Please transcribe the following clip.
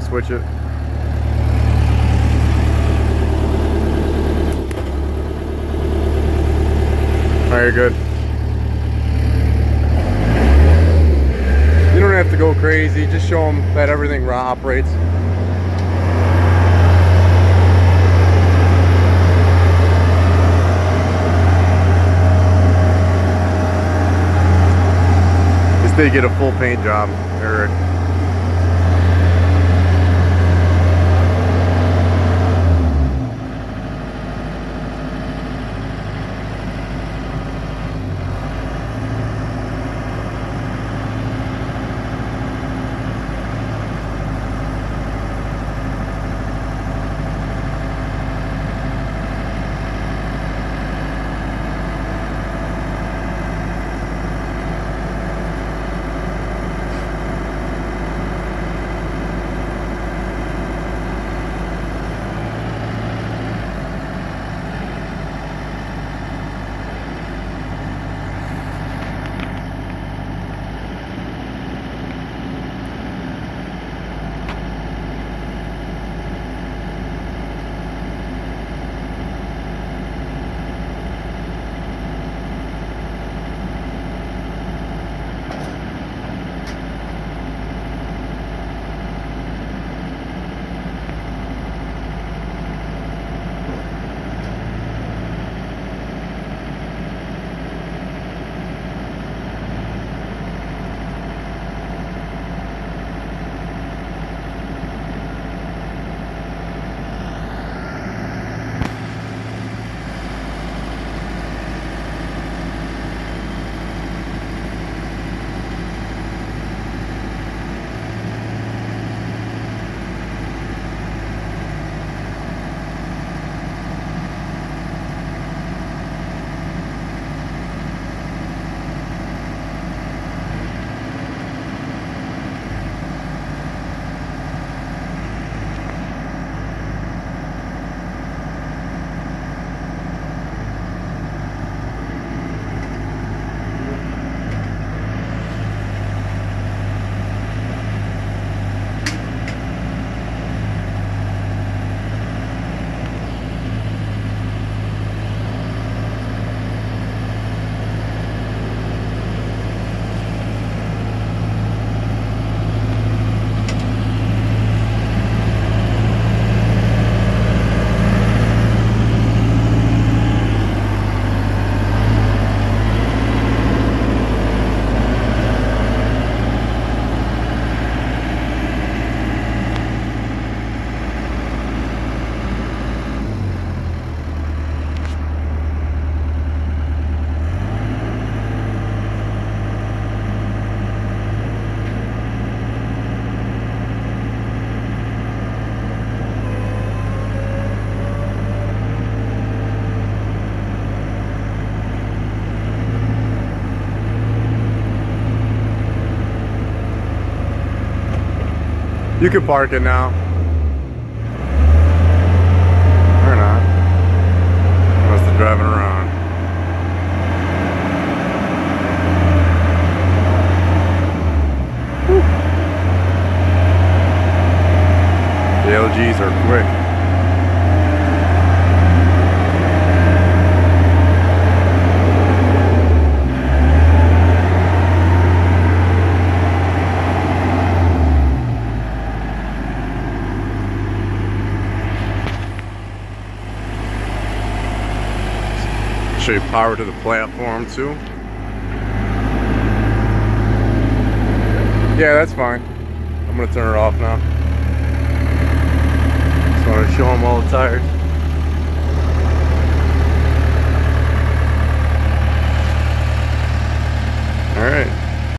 switch it. Alright, you're good. You don't have to go crazy, just show them that everything operates. Did get a full paint job, Eric. You can park it now. Or not. Must have driving around. Whew. The JLGs are quick. Show you power to the platform too. Yeah, that's fine. I'm gonna turn it off now. Just to show them all the tires. All right.